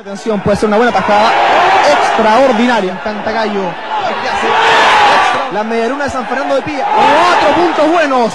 Atención, puede ser una buena tajada extraordinaria. Cantagallo. La medialuna de San Fernando de Pía. Cuatro puntos buenos.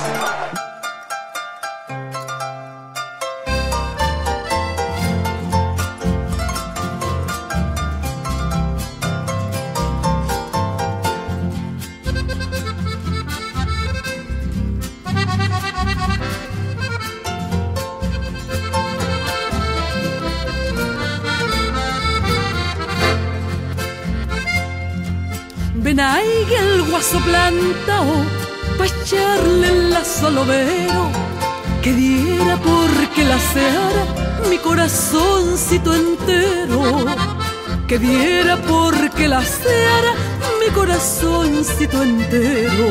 Ahí el guaso plantao pa' echarle el lazo al overo. Que diera porque la seara mi corazoncito entero. Que diera porque la seara mi corazoncito entero.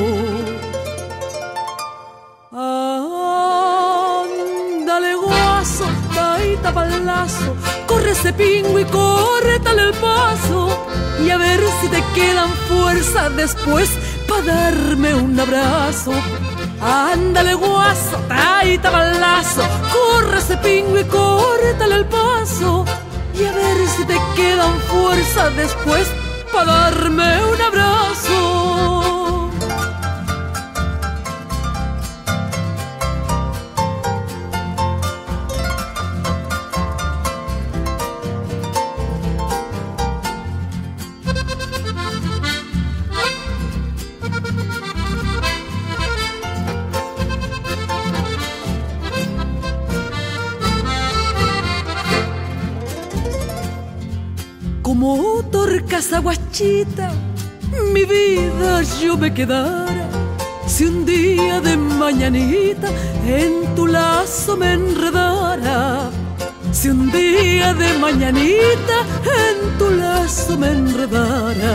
Ándale guaso, taita palazo, corre ese pingo y corre tal el paso y a ver si te quedan fuerzas después para darme un abrazo. Ándale guaso, taita palazo, corre ese pingo y corre tal el paso y a ver si te quedan fuerzas después para darme Como torcasa guachita, mi vida yo me quedara. Si un día de mañanita en tu lazo me enredara. Si un día de mañanita en tu lazo me enredara.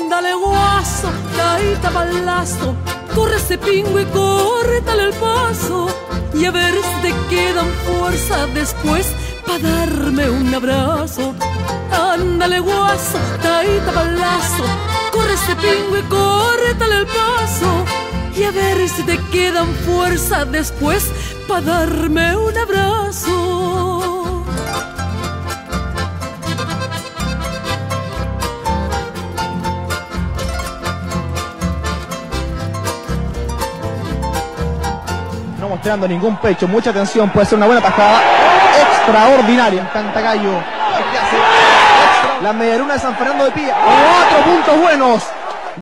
Ándale guaso, caíta palazo, corre ese pingo y corre tal el paso y a ver si te quedan fuerzas después para darme un abrazo. Ándale guaso, taita palazo, corre ese pingo y corre tal el paso y a ver si te quedan fuerzas después para darme un abrazo. No mostrando ningún pecho. Mucha atención, puede ser una buena tajada extraordinaria. Cantagallo. La medialuna de San Fernando de Pía. Cuatro puntos buenos.